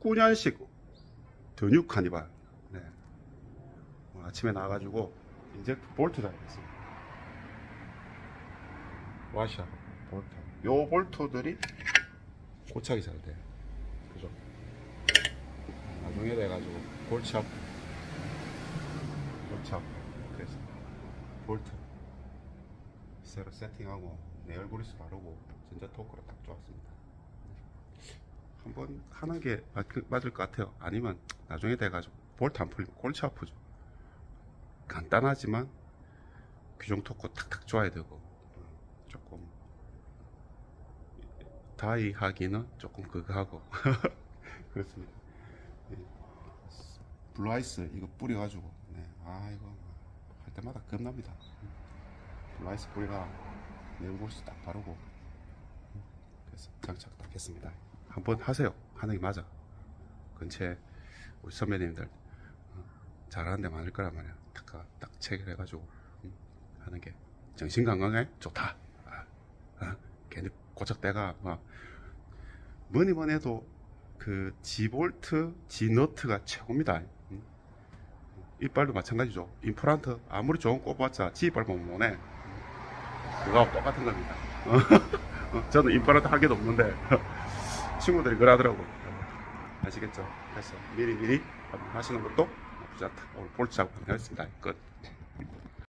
19년식 더뉴 카니발. 네. 뭐 아침에 나와가지고 inject 볼트 달겠습니다. 와샤 볼트. 요 볼트들이 고착이 잘 돼요. 그죠? 나중에 돼가지고 골치 아프. 골치 아프. 그래서 볼트 새로 세팅하고 내열 그리스 바르고 전자 토크로 딱 좋았습니다. 한번 하는 게 맞- 맞을 것 같아요. 아니면 나중에 돼가지고 볼트 안 풀리면 골치 아프죠. 간단하지만 규정 토크 탁탁 줘야 되고 조금 DIY 하기는 조금 그거 하고 그렇습니다. 예. 블라이스 이거 뿌려가지고 네. 아 이거 할 때마다 겁납니다. 블라이스 뿌리가 내용고시 딱 바르고 그래서 장착 딱 했습니다. 한번 하세요. 하는 게 맞아. 근처에 우리 선배님들 어, 잘하는 데 많을 거란 말이야. 딱, 딱 체결해가지고 음, 하는 게 정신 건강에 좋다. 아, 아, 괜히 고착대가 막 뭐니 뭐니 해도 그 G볼트, G너트가 최고입니다. 음. 이빨도 마찬가지죠. 임플란트 아무리 좋은 꼽았자 G이빨 보면 뭐네. 그거하고 똑같은 겁니다. 어, 저는 임플란트 한 개도 없는데 친구들이 그러더라고. 아시겠죠? 그래서 미리 미리 하시는 것도 나쁘지 않다. 오늘 작업 하겠습니다. 끝.